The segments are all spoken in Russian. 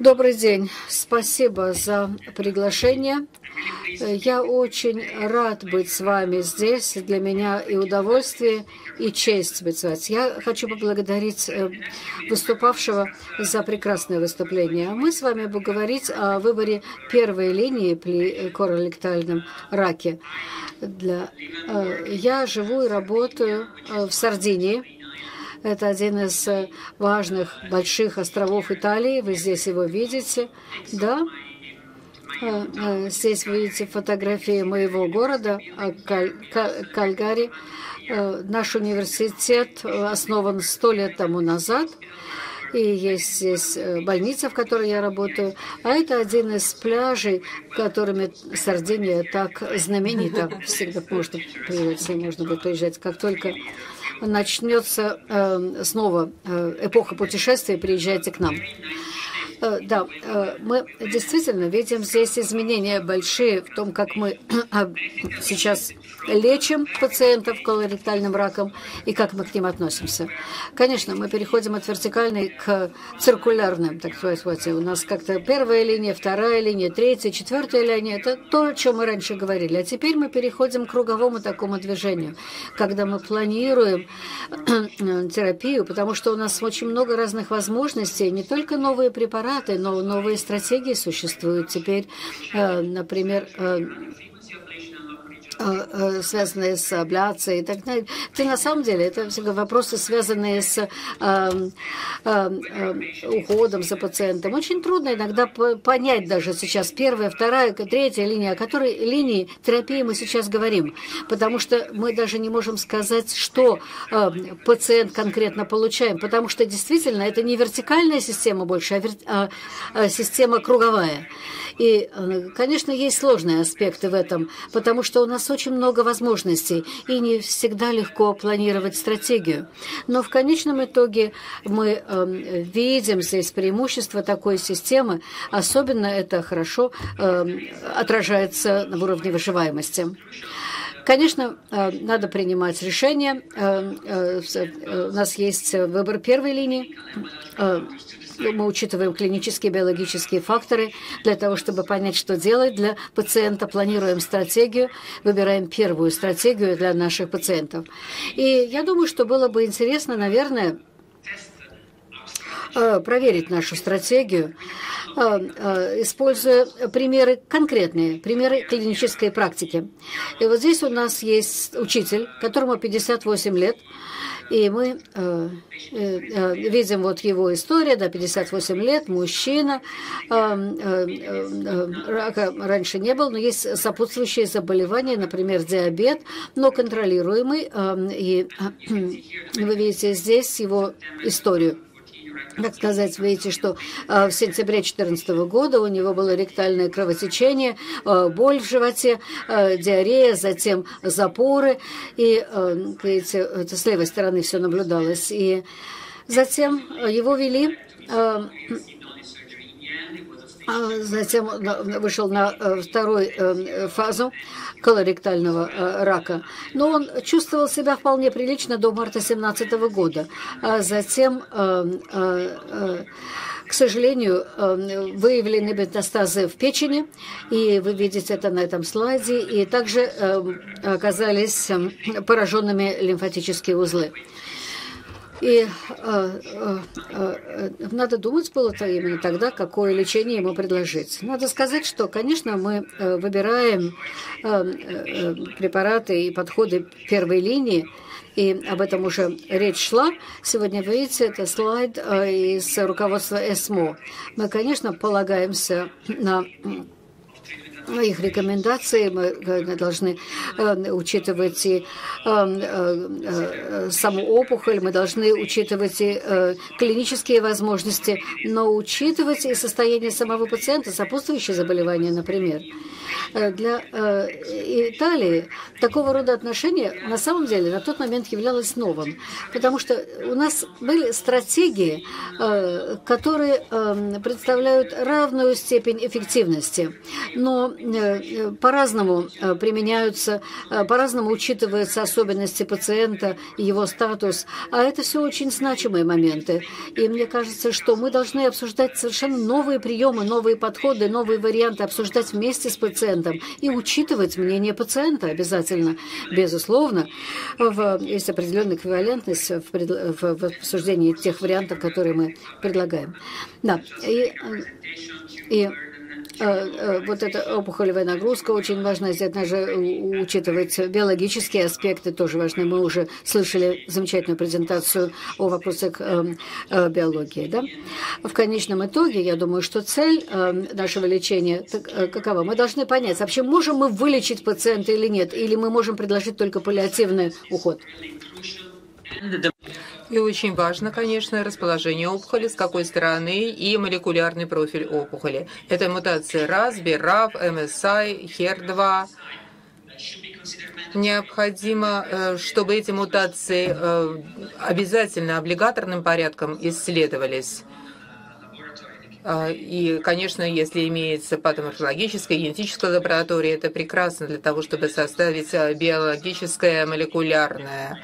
Добрый день. Спасибо за приглашение. Я очень рад быть с вами здесь. Для меня и удовольствие, и честь быть с вами. Я хочу поблагодарить э, выступавшего за прекрасное выступление. Мы с вами будем говорить о выборе первой линии при королектальном раке. Для... Э, я живу и работаю э, в Сардинии это один из э, важных больших островов Италии. Вы здесь его видите. Да? Э, э, здесь вы видите фотографии моего города, Кальгари. Наш университет основан сто лет тому назад. И есть здесь больница, в которой я работаю. А это один из пляжей, которыми Сардиния так знаменита. Всегда можно приезжать, можно будет приезжать. Как только начнется э, снова э, эпоха путешествий, приезжайте к нам. Э, да, э, мы действительно видим здесь изменения большие в том, как мы сейчас лечим пациентов колоректальным раком и как мы к ним относимся. Конечно, мы переходим от вертикальной к циркулярным, так сказать. У нас как-то первая линия, вторая линия, третья, четвертая линия. Это то, о чем мы раньше говорили. А теперь мы переходим к круговому такому движению, когда мы планируем терапию, потому что у нас очень много разных возможностей, не только новые препараты, но новые стратегии существуют теперь. Э, например, э, связанные с абляцией и так далее. Это на самом деле это вопросы, связанные с э, э, уходом за пациентом. Очень трудно иногда понять даже сейчас первая, вторая, третья линия, о которой линии терапии мы сейчас говорим. Потому что мы даже не можем сказать, что э, пациент конкретно получаем. Потому что действительно это не вертикальная система больше, а, вер... а, а система круговая. И, э, конечно, есть сложные аспекты в этом, потому что у нас очень много возможностей, и не всегда легко планировать стратегию. Но в конечном итоге мы э, видим здесь преимущество такой системы, особенно это хорошо э, отражается на уровне выживаемости. Конечно, э, надо принимать решения. Э, у нас есть выбор первой линии мы учитываем клинические биологические факторы для того, чтобы понять, что делать для пациента. Планируем стратегию, выбираем первую стратегию для наших пациентов. И я думаю, что было бы интересно, наверное, э, проверить нашу стратегию, э, э, используя примеры конкретные, примеры клинической практики. И вот здесь у нас есть учитель, которому 58 лет, и мы э, э, э, видим вот его история, да, 58 лет, мужчина, э, э, э, рака раньше не был, но есть сопутствующие заболевания, например, диабет, но контролируемый. Э, и э, вы видите здесь его историю так сказать, видите, что э, в сентябре 2014 года у него было ректальное кровотечение, э, боль в животе, э, диарея, затем запоры, и, видите, это с левой стороны все наблюдалось, и затем его вели затем вышел на вторую фазу колоректального э, рака. Но он чувствовал себя вполне прилично до марта 2017 года. А затем э, э, к сожалению, выявлены метастазы в печени, и вы видите это на этом слайде, и также оказались пораженными лимфатические узлы. И э, э, э, надо думать было -то именно тогда, какое лечение ему предложить. Надо сказать, что, конечно, мы э, выбираем э, э, препараты и подходы первой линии, и об этом уже речь шла. Сегодня, видите, это слайд из руководства ЭСМО. Мы, конечно, полагаемся на их рекомендации мы должны э, учитывать и э, э, саму опухоль, мы должны учитывать и клинические возможности, но учитывать и состояние самого пациента, сопутствующие заболевания, например. Для Италии такого рода отношения на самом деле на тот момент являлось новым, потому что у нас были стратегии, которые представляют равную степень эффективности, но э, по-разному применяются, по-разному учитываются особенности пациента, его статус. А это все очень значимые моменты. И мне кажется, что мы должны обсуждать совершенно новые приемы, новые подходы, новые варианты, обсуждать вместе с пациентом и учитывать мнение пациента обязательно. Безусловно, в, есть определенная эквивалентность в, в, в обсуждении тех вариантов, которые мы предлагаем. Да, и, и Э, э, вот эта опухолевая нагрузка очень важна. Здесь даже учитывать биологические аспекты тоже важны. Мы уже слышали замечательную презентацию о вопросах э, биологии. Да? В конечном итоге, я думаю, что цель нашего лечения какова? Мы должны понять, вообще можем мы вылечить пациента или нет, или мы можем предложить только паллиативный уход. И очень важно, конечно, расположение опухоли, с какой стороны и молекулярный профиль опухоли. Это мутации RAS, BRAF, MSI, HER2. Необходимо, э, чтобы эти мутации э, обязательно облигаторным порядком исследовались. А, и, конечно, если имеется патоморфологическая, генетическая лаборатория, это прекрасно для того, чтобы составить э, биологическое, молекулярное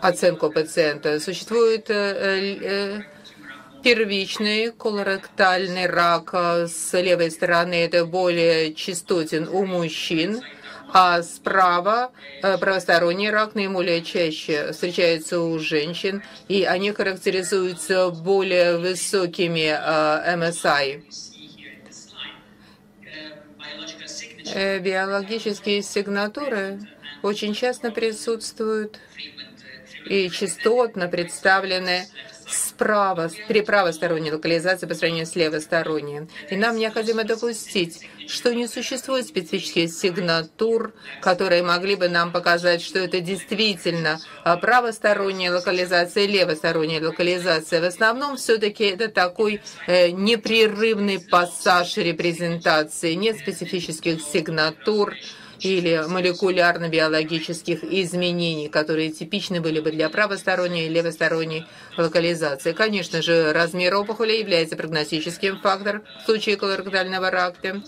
оценку пациента. Существует э, э, первичный колоректальный рак с левой стороны, это более частотен у мужчин, а справа э, правосторонний рак наиболее чаще встречается у женщин, и они характеризуются более высокими MSI. Биологические сигнатуры очень часто присутствуют и частотно представлены справа, при правосторонней локализации по сравнению с левосторонней. И нам необходимо допустить, что не существует специфических сигнатур, которые могли бы нам показать, что это действительно а, правосторонняя локализация и левосторонняя локализация. В основном все-таки это такой э, непрерывный пассаж репрезентации, нет специфических сигнатур, или молекулярно-биологических изменений, которые типичны были бы для правосторонней и левосторонней локализации. Конечно же, размер опухоли является прогностическим фактором в случае колоректального рака.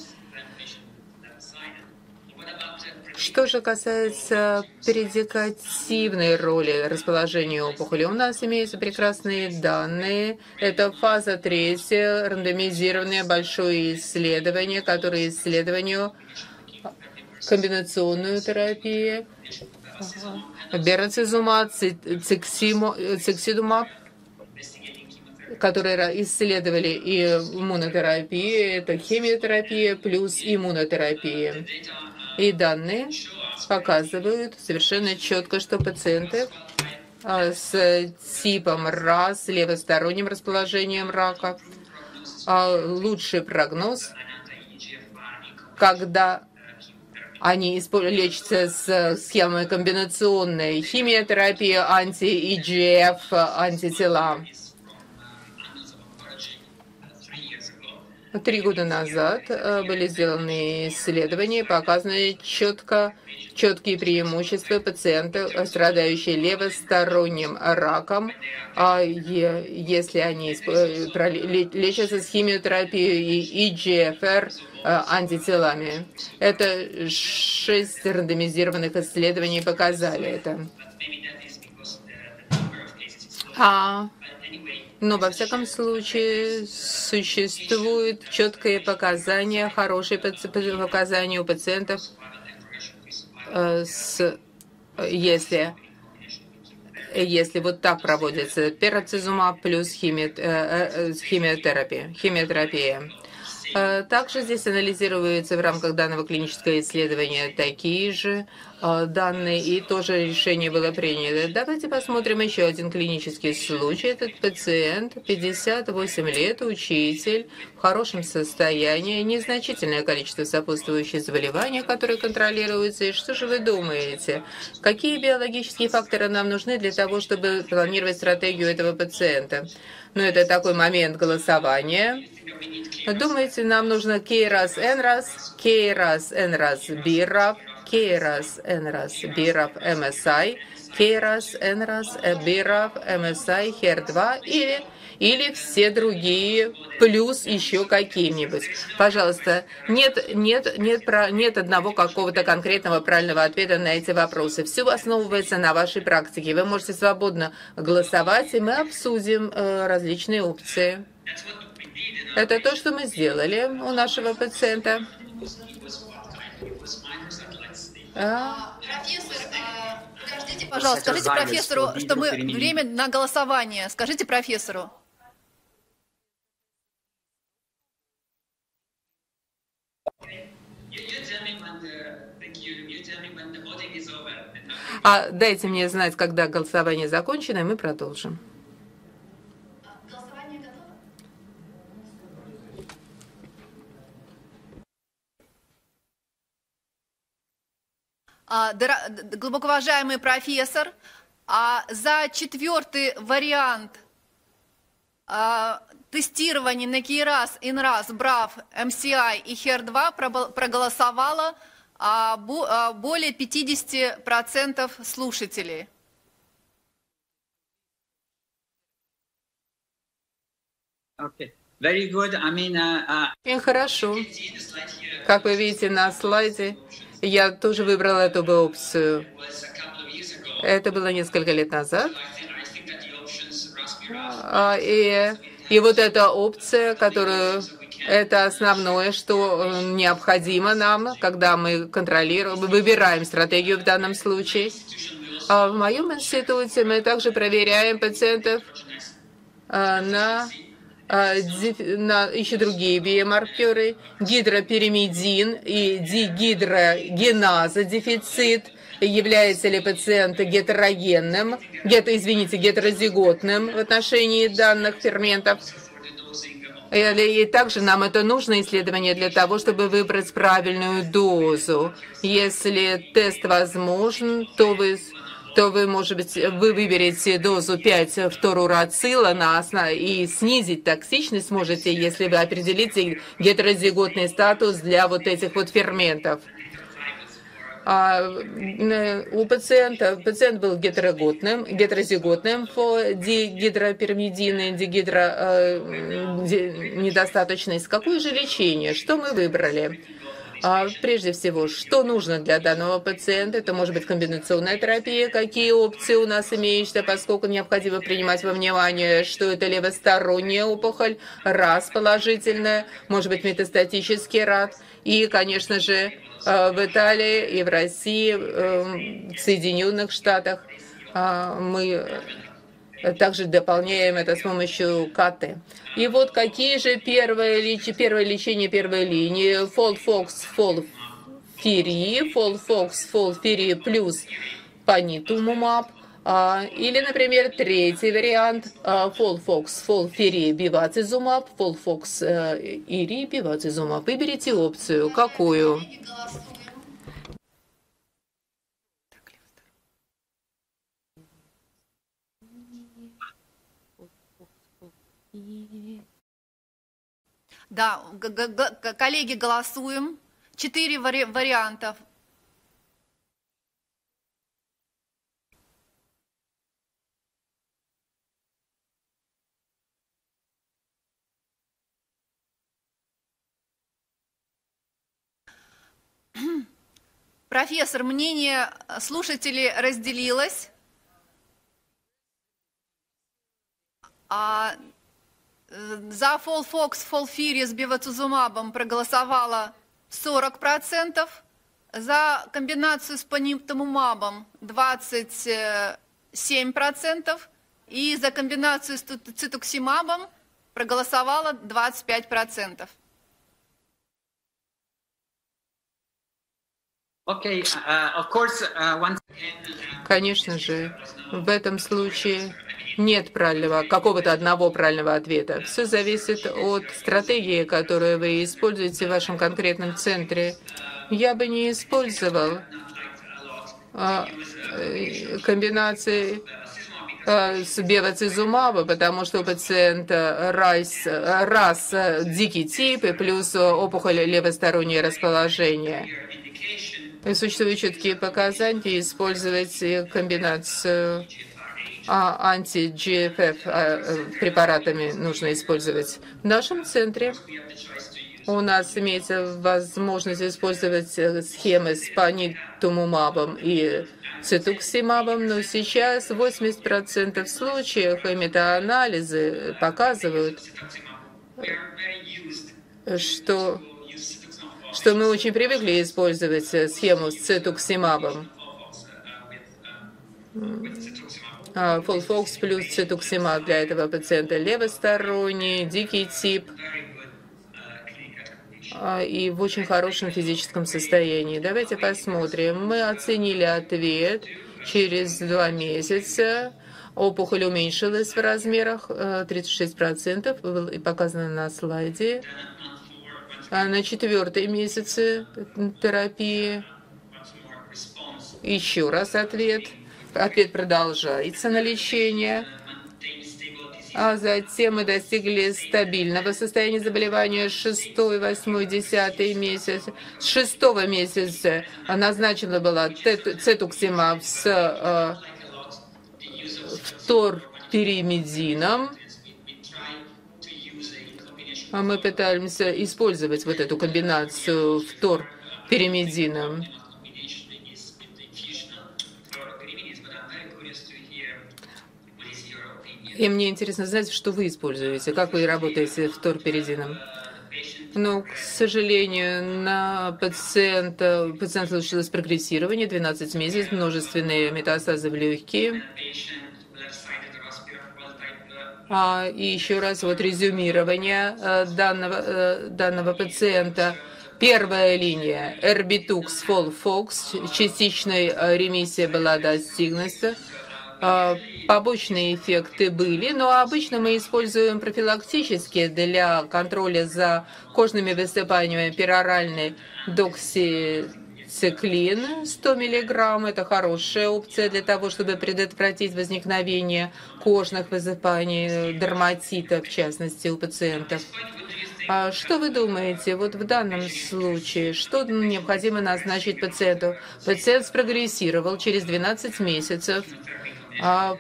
Что же касается предикативной роли расположения опухоли, у нас имеются прекрасные данные. Это фаза третья, рандомизированное большое исследование, которое исследованию комбинационную терапию, берацизумаб, циксидумаб, которые исследовали и иммунотерапию, это химиотерапия плюс иммунотерапия. И данные показывают совершенно четко, что пациенты а, с типом РАС, левосторонним расположением рака, а, лучший прогноз, когда они лечатся с схемой комбинационной химиотерапии, анти-EGF, антитела. Три года назад э, были сделаны исследования, показаны четко, четкие преимущества пациентов, страдающих левосторонним раком, а если они э, лечатся с химиотерапией и EGFR э, антителами. Это шесть рандомизированных исследований показали это. А но, во всяком случае, существует четкое показание, хорошие показания у пациентов, с, если, если вот так проводится пероцизумаб плюс э, э, химиотерапия. химиотерапия. Также здесь анализируются в рамках данного клинического исследования такие же а, данные, и тоже решение было принято. Давайте посмотрим еще один клинический случай. Этот пациент, 58 лет, учитель, в хорошем состоянии, незначительное количество сопутствующих заболеваний, которые контролируются. И что же вы думаете? Какие биологические факторы нам нужны для того, чтобы планировать стратегию этого пациента? Ну, это такой момент голосования. Думаете, нам нужно KRAS, NRAS, KRAS, NRAS, BRAF, KRAS, NRAS, BRAF, MSI, KRAS, NRAS, BRAF, MSI, HER2 или или все другие, плюс еще какие-нибудь. Пожалуйста, нет, нет, нет, нет одного какого-то конкретного правильного ответа на эти вопросы. Все основывается на вашей практике. Вы можете свободно голосовать, и мы обсудим э, различные опции. Это то, что мы сделали у нашего пациента. А? Профессор, а, подождите, пожалуйста, скажите профессору, что мы время на голосование. Скажите профессору. А дайте мне знать, когда голосование закончено, и мы продолжим. Глубоко уважаемый профессор, а за четвертый вариант а, тестирования на KRAS, INRAS, БРАВ, MCI и HER2 проголосовало а, а, более 50% слушателей. Okay. Very good. I mean, uh, uh... Хорошо. Как вы видите на слайде, я тоже выбрала эту опцию. Это было несколько лет назад. А, и, и вот эта опция, которую это основное, что э, необходимо нам, когда мы контролируем, выбираем стратегию в данном случае. А в моем институте мы также проверяем пациентов э, на, на еще другие биомаркеры, гидроперимидин и дигидрогеназа дефицит, является ли пациент гетерогенным, гето, извините, гетерозиготным в отношении данных ферментов. И также нам это нужно исследование для того, чтобы выбрать правильную дозу. Если тест возможен, то вы то вы, может быть, вы выберете дозу 5 фторурацила основе и снизить токсичность можете, если вы определите гетерозиготный статус для вот этих вот ферментов. А, у пациента, пациент был гетероготным, гетерозиготным по дигидропермидины, дигидро, э, недостаточность. Какое же лечение? Что мы выбрали? А, прежде всего, что нужно для данного пациента? Это может быть комбинационная терапия, какие опции у нас имеются, поскольку необходимо принимать во внимание, что это левосторонняя опухоль, раз положительная, может быть метастатический рак, и, конечно же, Э, в Италии и в России, э, в Соединенных Штатах. А, мы также дополняем это с помощью КАТы. И вот какие же первые, леч... первое лечение первой линии. Фолфокс, фолфири, фолфокс, фолфири плюс панитумумаб – а, или, например, третий вариант Folfox, Folfiri, Bivacizumab, Folfox Iri, Bivacizumab. Выберите опцию. Какую? Да, коллеги, голосуем. Четыре варианта Профессор, мнение слушателей разделилось. А за Фолфокс, Фолфири с бевацизумабом проголосовало 40%, за комбинацию с панитумумабом 27%, и за комбинацию с цитоксимабом проголосовало 25%. Uh, uh, Конечно же, в этом случае нет правильного, какого-то одного правильного ответа. Все зависит от стратегии, которую вы используете в вашем конкретном центре. Я бы не использовал а, э, комбинации а, с бевацизумаба, потому что у пациента раз, раз дикий тип и плюс опухоль левостороннее расположение. Существуют четкие показания использовать комбинацию а анти-GFF а, препаратами нужно использовать. В нашем центре у нас имеется возможность использовать схемы с панитумумабом и цитуксимабом, но сейчас 80% случаев и метаанализы показывают, что, что мы очень привыкли использовать схему с цитуксимабом. Фолфокс плюс цитуксимаб для этого пациента левосторонний, дикий тип а, и в очень хорошем физическом состоянии. Давайте посмотрим. Мы оценили ответ через два месяца. Опухоль уменьшилась в размерах 36%, э, показано на слайде. А на четвертый месяце терапии еще раз ответ – Ответ продолжается на лечение. А затем мы достигли стабильного состояния заболевания 6, 8, 10 месяц. С 6 месяца назначена была цетуксимаб с э, вторперимедином. А мы пытаемся использовать вот эту комбинацию вторперимедином. И мне интересно знать, что вы используете, как вы работаете в торперидином. Но, к сожалению, на пациента, пациент случилось прогрессирование, 12 месяцев, множественные метастазы в легкие. А, и еще раз вот резюмирование э, данного, э, данного пациента. Первая линия Эрбитукс Фолфокс, частичная э, ремиссия была достигнута. А, побочные эффекты были, но обычно мы используем профилактически для контроля за кожными высыпаниями пероральный доксициклин 100 мг. Это хорошая опция для того, чтобы предотвратить возникновение кожных высыпаний, дерматита, в частности, у пациентов. А что вы думаете, вот в данном случае, что необходимо назначить пациенту? Пациент спрогрессировал через 12 месяцев, а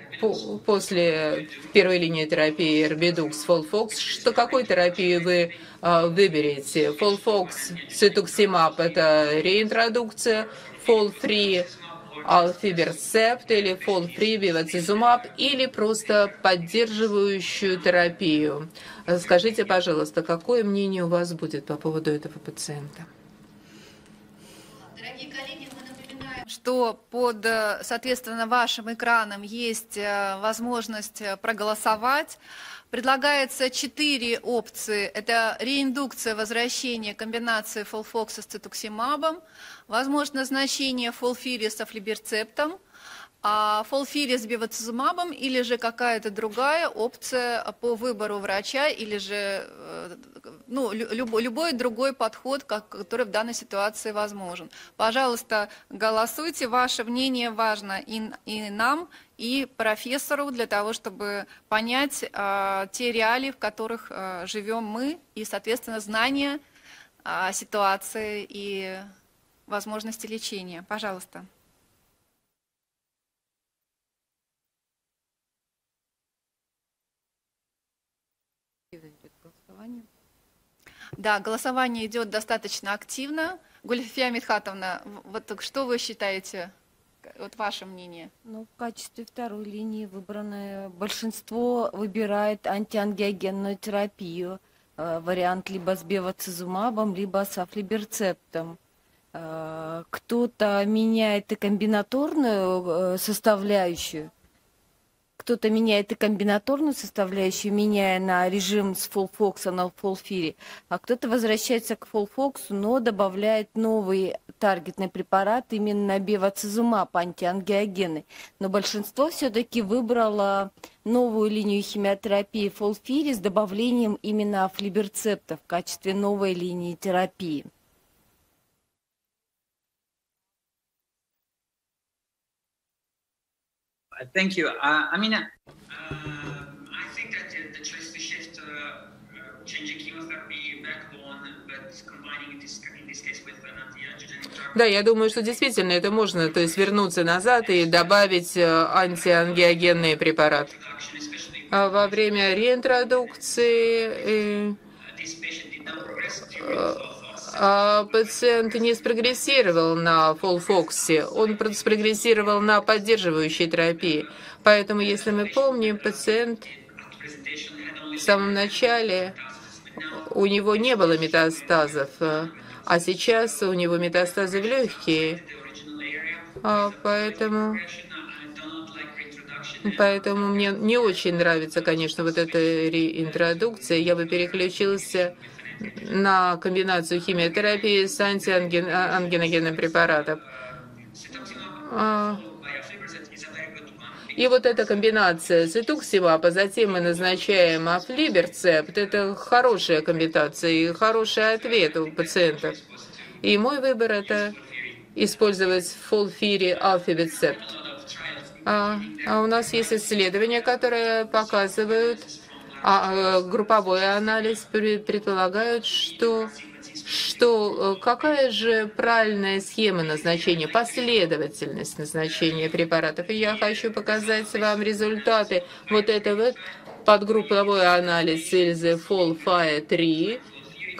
после первой линии терапии Эрбидукс, Фолфокс, что какой терапии вы а, выберете? Фолфокс, цитуксимаб – это реинтродукция, Фолфри, алфиберсепт или фолфри, бивацизумаб или просто поддерживающую терапию. Скажите, пожалуйста, какое мнение у вас будет по поводу этого пациента? Что под, э, соответственно, вашим экраном есть э, возможность э, проголосовать. Предлагается четыре опции. Это реиндукция возвращения комбинации фолфокса с цитуксимабом, возможно назначение фолфириса флиберцептом – а фолфири с бивацизумабом или же какая-то другая опция по выбору врача или же э, ну, любой, любой другой подход, который в данной ситуации возможен. Пожалуйста, голосуйте, ваше мнение важно и, и нам, и профессору для того, чтобы понять а, те реалии, в которых а, живем мы, и, соответственно, знания а, ситуации и возможности лечения. Пожалуйста. голосование? Да, голосование идет достаточно активно. Гульфия Митхатовна, вот что вы считаете, вот ваше мнение? Ну, в качестве второй линии выбранное большинство выбирает антиангиогенную терапию. Э, вариант либо с бевацизумабом, либо с афлиберцептом. Э, кто-то меняет и комбинаторную э, составляющую – кто-то меняет и комбинаторную составляющую, меняя на режим с фолфокса на фолфире, а кто-то возвращается к фолфоксу, но добавляет новый таргетный препарат именно бевацизумаб, антиангиогены. Но большинство все-таки выбрало новую линию химиотерапии фолфири с добавлением именно флиберцепта в качестве новой линии терапии. Thank you. Uh, I mean, uh, I think that the choice to shift uh, Да, я думаю, что действительно это можно, то есть вернуться назад и добавить э, антиангиогенный препарат. А во время реинтродукции э, а пациент не спрогрессировал на фолфоксе, он спрогрессировал на поддерживающей терапии. Поэтому, если мы помним, пациент в самом начале у него не было метастазов, а сейчас у него метастазы в легкие. А поэтому, поэтому мне не очень нравится, конечно, вот эта реинтродукция. Я бы переключился на комбинацию химиотерапии с антиангиногенным препаратом. А, и вот эта комбинация цитуксимаба, затем мы назначаем афлиберцепт, это хорошая комбинация и хороший ответ у пациентов. И мой выбор это использовать фолфири алфибецепт. А, а у нас есть исследования, которые показывают, а, а групповой анализ предполагают, что что э, какая же правильная схема назначения, последовательность назначения препаратов. И я хочу показать вам результаты вот этого подгрупповой анализ Эльзы Фолфая 3,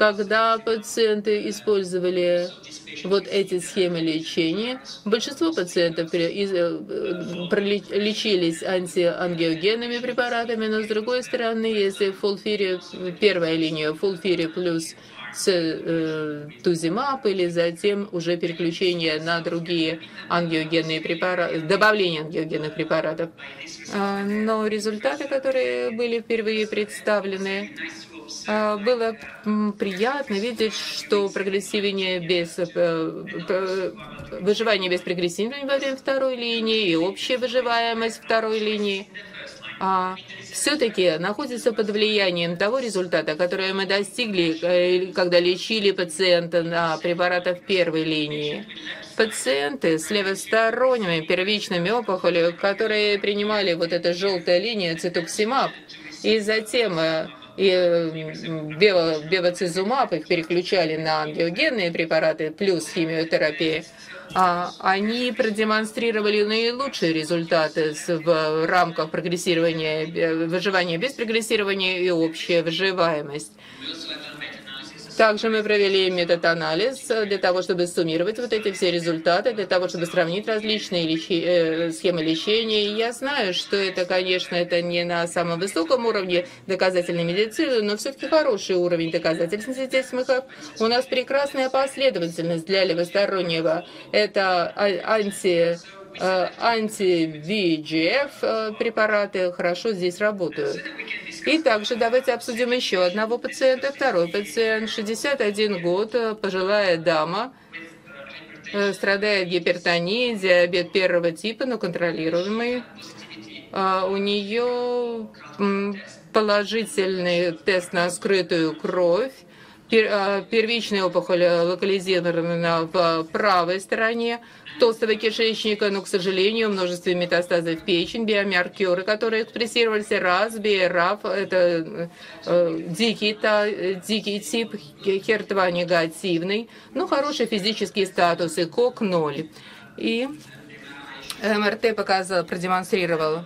когда пациенты использовали вот эти схемы лечения. Большинство пациентов э, лечились антиангиогенными препаратами, но с другой стороны, если фулфири, первая линия фулфири плюс с э, тузимаб или затем уже переключение на другие ангиогенные препараты, добавление ангиогенных препаратов. А, но результаты, которые были впервые представлены, было приятно видеть, что прогрессирование без э, выживание без прогрессирования во время второй линии и общая выживаемость второй линии а, все-таки находится под влиянием того результата, который мы достигли, э, когда лечили пациента на препаратах первой линии. Пациенты с левосторонними первичными опухолями, которые принимали вот эта желтая линия цитоксимаб, и затем э, и бевацизумаб их переключали на ангиогенные препараты плюс химиотерапия, а, они продемонстрировали наилучшие результаты в рамках прогрессирования, э, выживания без прогрессирования и общая выживаемость. Также мы провели метод-анализ для того, чтобы суммировать вот эти все результаты, для того, чтобы сравнить различные лечи... э, схемы лечения. И я знаю, что это, конечно, это не на самом высоком уровне доказательной медицины, но все-таки хороший уровень доказательности. Здесь мы как... У нас прекрасная последовательность для левостороннего. Это а, анти э, анти-VEGF э, препараты хорошо здесь работают. И также давайте обсудим еще одного пациента. Второй пациент, 61 год, пожилая дама, э, страдает гипертонией, диабет первого типа, но контролируемый. А, у нее положительный тест на скрытую кровь. А, первичная опухоль локализирована в правой стороне толстого кишечника, но, к сожалению, множество метастазов в печень, биомаркеры, которые экспрессировались, РАС, БРАФ, это э, дикий, та, дикий тип, HER2 негативный, но хороший физический статус, и КОК-0. И МРТ показал, продемонстрировал,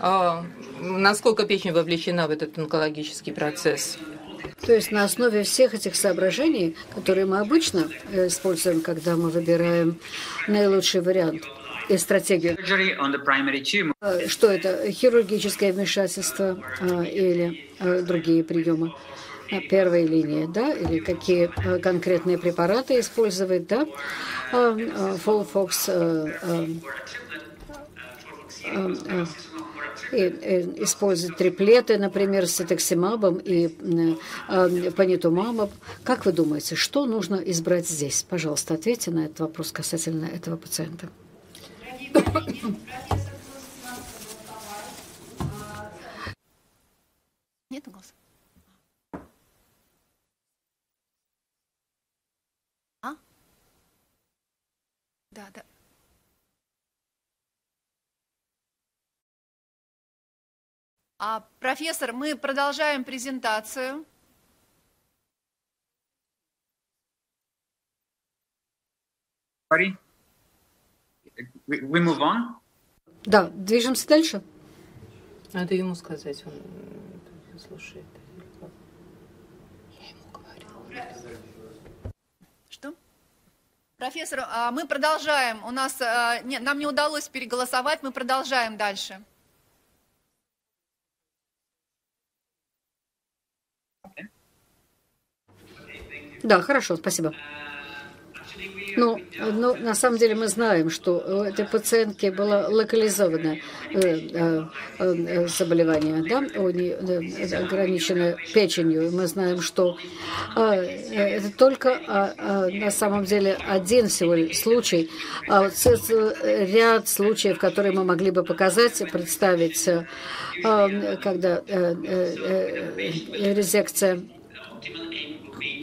э, насколько печень вовлечена в этот онкологический процесс. То есть на основе всех этих соображений, которые мы обычно э, используем, когда мы выбираем наилучший вариант и стратегию. Э, что это? Хирургическое вмешательство э, или другие приемы? первой линии, да, или какие конкретные препараты использовать, да, Фолфокс, использовать триплеты, например, с этоксимабом и э, панитумабом. Как вы думаете, что нужно избрать здесь? Пожалуйста, ответьте на этот вопрос касательно этого пациента. Нет голоса? А? Да, да. А, профессор, мы продолжаем презентацию. Sorry. We move on. Да, движемся дальше. Надо ему сказать, он э, слушает. Я ему говорила. Что? Профессор, а, мы продолжаем. У нас, а, нет, нам не удалось переголосовать, мы продолжаем дальше. Да, хорошо, спасибо. Ну, ну, на самом деле мы знаем, что у этой пациентки было локализованное э, э, э, заболевание, да, у э, ограничено печенью. Мы знаем, что э, э, это только а, а, на самом деле один всего случай, а ряд случаев, которые мы могли бы показать, представить, э, э, когда э, э, э, резекция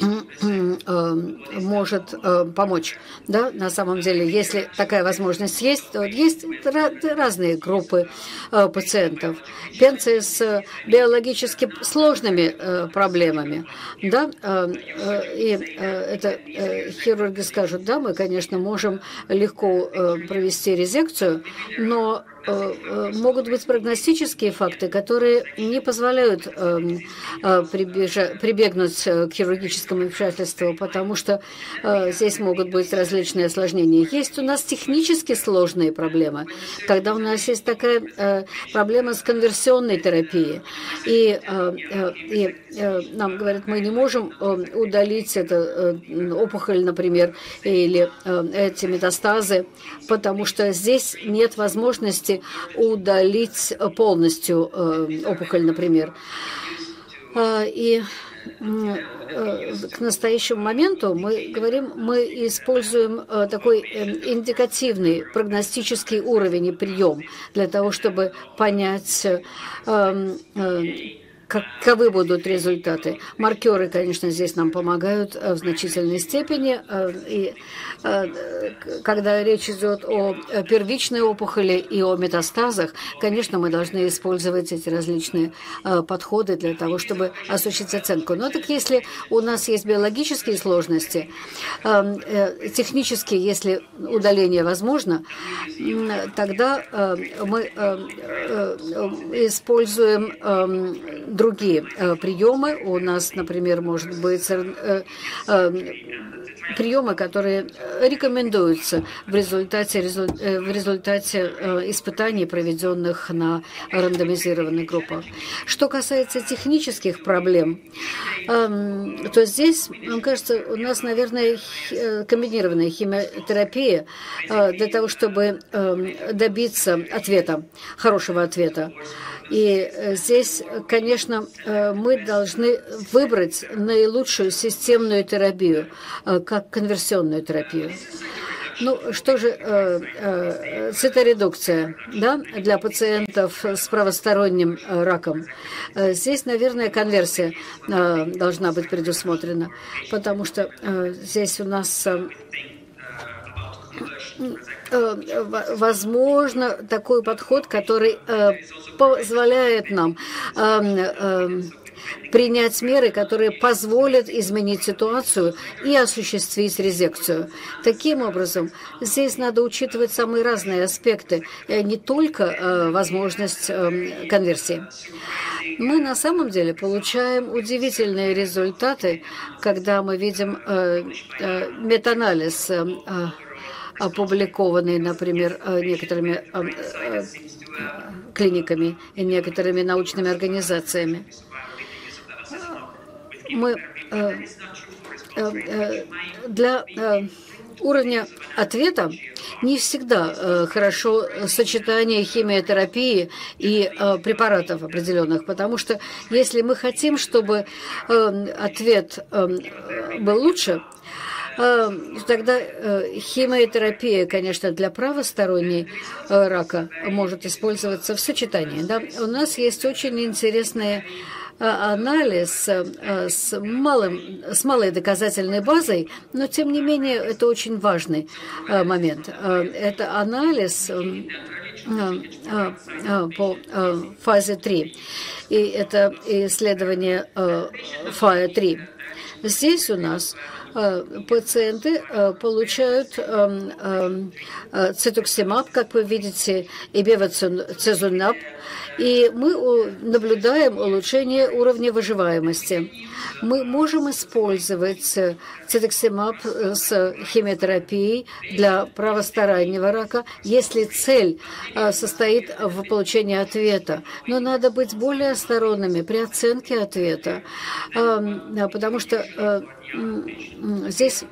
э, может э, помочь. Да, на самом деле, если такая возможность есть, то есть ра- разные группы э, пациентов. Пенции с биологически сложными э, проблемами. Да, и это хирурги скажут, да, мы, конечно, можем легко провести резекцию, но могут быть прогностические факты, которые не позволяют эм, прибегнуть к хирургическому вмешательству, потому что э, здесь могут быть различные осложнения. Есть у нас технически сложные проблемы, когда у нас есть такая э, проблема с конверсионной терапией. И, э, э, и э, нам говорят, мы не можем э, удалить эту э, опухоль, например, или э, эти метастазы, потому что здесь нет возможности удалить полностью э, опухоль, например. А, И э, к настоящему моменту мы говорим, мы используем э, такой э, индикативный прогностический уровень и прием для того, чтобы понять, э, э, каковы будут результаты. Маркеры, конечно, здесь нам помогают э, в значительной степени. э, И э, когда речь идет о первичной опухоли и о метастазах, конечно, мы должны использовать эти различные подходы для того, чтобы осуществить оценку. Но так если у нас есть биологические сложности, технически, если удаление возможно, тогда мы используем э, другие э, приемы. У нас, например, может быть э, э, приемы, которые рекомендуются в результате, резу- в результате испытаний, проведенных на рандомизированных группах. Что касается технических проблем, эм, то здесь, мне кажется, у нас, наверное, комбинированная химиотерапия для того, чтобы эм, добиться ответа, хорошего ответа. И э, здесь, конечно, э, мы должны выбрать наилучшую системную терапию, э, как конверсионную терапию. Ну, что же э, э, циторедукция да, для пациентов с правосторонним раком? Здесь, наверное, конверсия э, должна быть предусмотрена, потому что э, здесь у нас э, возможно такой подход, который э, позволяет нам эм, эм, принять меры, которые позволят изменить ситуацию и осуществить резекцию. Таким образом, здесь надо учитывать самые разные аспекты, э, не только э, возможность эм, конверсии. Мы на самом деле получаем удивительные результаты, когда мы видим э, опубликованный, например, э, некоторыми э, э, клиниками и некоторыми научными организациями. Мы для уровня ответа не всегда хорошо сочетание химиотерапии и препаратов определенных, потому что если мы хотим, чтобы ответ был лучше, тогда э, химиотерапия, конечно, для правосторонней э, рака может использоваться в сочетании. Да? У нас есть очень интересные э, анализ с, малым, с малой доказательной базой, но тем не менее это очень важный момент. Это анализ по фазе 3. И это исследование э, ФАЭ-3. Здесь у нас пациенты получают цитоксимаб, как вы видите, и бевацизунаб, и мы наблюдаем улучшение уровня выживаемости. Мы можем использовать цитоксимаб с химиотерапией для правостороннего рака, если цель состоит в получении ответа. Но надо быть более осторожными при оценке ответа, потому что здесь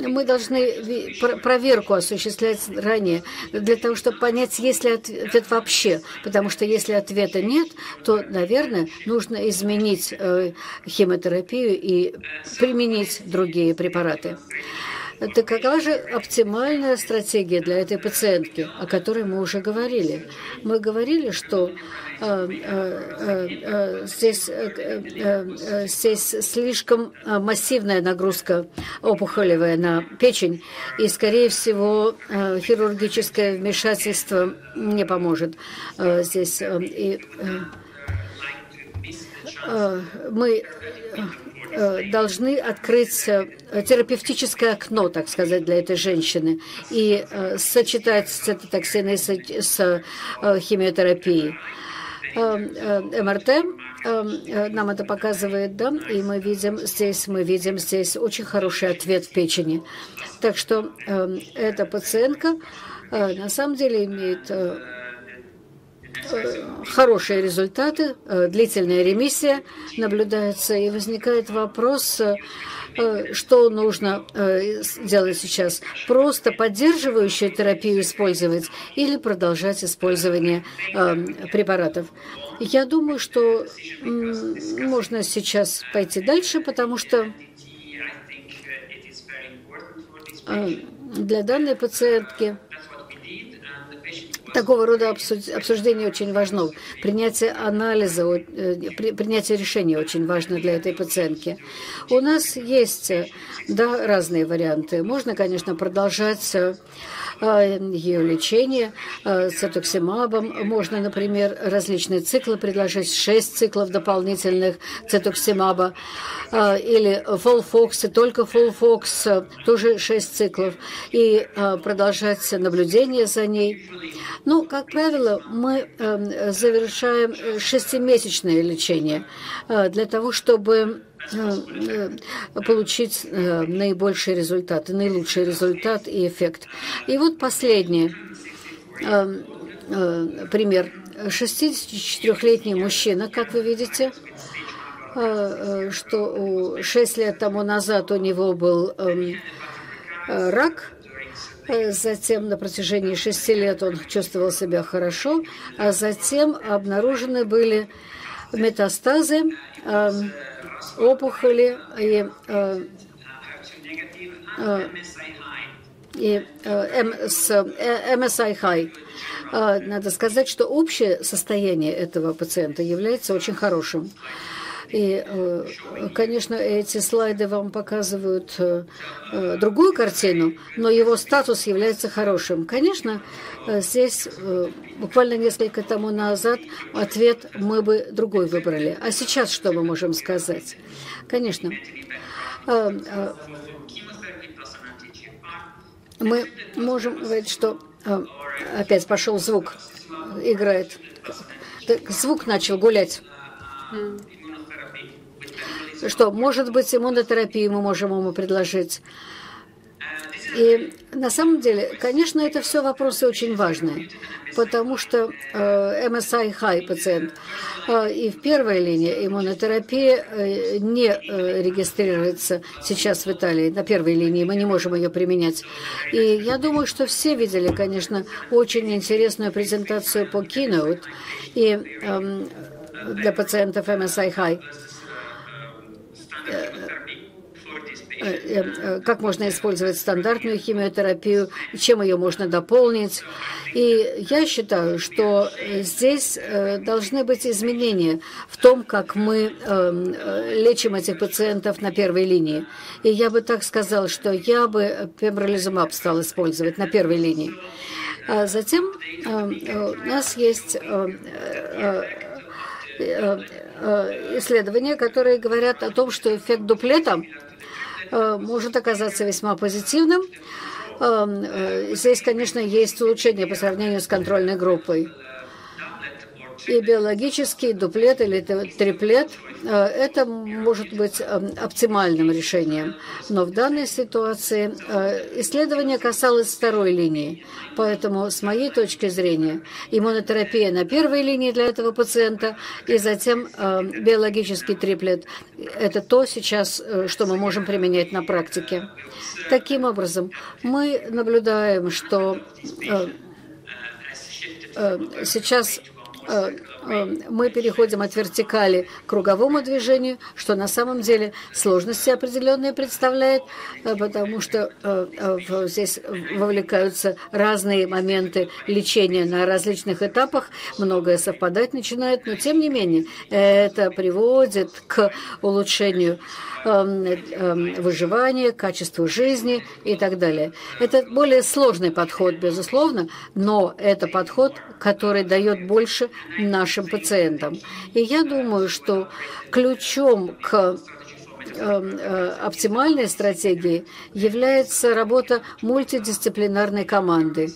мы должны проверку осуществлять ранее, для того, чтобы понять, есть ли ответ вообще. Потому что если ответа нет, то, наверное, нужно изменить э, химиотерапию и применить другие препараты. Так какова же оптимальная стратегия для этой пациентки, о которой мы уже говорили? Мы говорили, что э, э, э, здесь, здесь слишком массивная нагрузка опухолевая на печень, и, скорее всего, хирургическое вмешательство не поможет здесь. И, мы Э, должны открыть э, терапевтическое окно, так сказать, для этой женщины и э, сочетать цитотоксины с, химиотерапией. МРТ нам это показывает, да, и мы видим здесь, мы видим здесь очень хороший ответ в печени. Так что эта пациентка на самом деле имеет Э, хорошие результаты, э, длительная ремиссия наблюдается, и возникает вопрос, э, что нужно делать сейчас? Просто поддерживающую терапию использовать или продолжать использование препаратов? Я думаю, что можно сейчас пойти дальше, потому что для данной пациентки Такого рода обсуждение очень важно. Принятие анализа, э, принятие решения очень важно для этой пациентки. У нас есть да, разные варианты. Можно, конечно, продолжать э, ее лечение цитоксимабом. Можно, например, различные циклы предложить, 6 циклов дополнительных цитоксимаба или фолфокс, только фолфокс, тоже 6 циклов, и продолжать наблюдение за ней. Ну, как правило, мы э, завершаем э, шестимесячное лечение э, для того, чтобы получить э, наибольшие результаты, наилучший результат и эффект. И вот последний пример. 64-летний мужчина, как вы видите, что 6 лет тому назад у него был эм, рак – Затем на протяжении шести лет он чувствовал себя хорошо, а затем обнаружены были метастазы, э, опухоли и, э, э, и э, МС, э, MSI high. Э, надо сказать, что общее состояние этого пациента является очень хорошим. И, э, конечно, эти слайды вам показывают э, э, другую картину, но его статус является хорошим. Конечно, здесь буквально несколько тому назад ответ мы бы другой выбрали. А сейчас что мы можем сказать? Конечно, мы можем говорить, что опять пошел звук, играет. Звук начал гулять что, может быть, иммунотерапию мы можем ему предложить. И на самом деле, конечно, это все вопросы очень важные, потому что э, MSI high пациент э, и в первой линии иммунотерапия э, не регистрируется сейчас в Италии. На первой линии мы не можем ее применять. И я думаю, что все видели, конечно, очень интересную презентацию по Keynote и э, для пациентов MSI high. Э, э, как можно использовать стандартную химиотерапию, чем ее можно дополнить. И я считаю, что здесь э, должны быть изменения в том, как мы лечим этих пациентов на первой линии. И я бы так сказал, что я бы пембролизумаб стал использовать на первой линии. А затем у нас есть исследования, которые говорят о том, что эффект дуплета может оказаться весьма позитивным. Здесь, конечно, есть улучшение по сравнению с контрольной группой и биологический дуплет или триплет э, – это может быть э, оптимальным решением. Но в данной ситуации э, исследование касалось второй линии. Поэтому, с моей точки зрения, иммунотерапия на первой линии для этого пациента и затем биологический триплет – это то сейчас, что мы можем применять на практике. Таким образом, мы наблюдаем, что сейчас Э, э, мы переходим от вертикали к круговому движению, что на самом деле сложности определенные представляет, э, потому что здесь вовлекаются разные моменты лечения на различных этапах, многое совпадать начинает, но тем не менее это приводит к улучшению Эм, эм, выживания, качеству жизни и так далее. Это более сложный подход, безусловно, но это подход, который дает больше нашим пациентам. И я думаю, что ключом к Эм, э, оптимальной стратегией является работа мультидисциплинарной команды.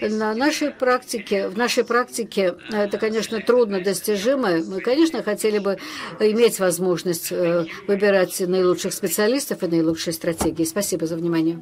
На нашей практике, в нашей практике это, конечно, трудно достижимо. Мы, конечно, хотели бы иметь возможность э, выбирать наилучших специалистов и наилучшие стратегии. Спасибо за внимание.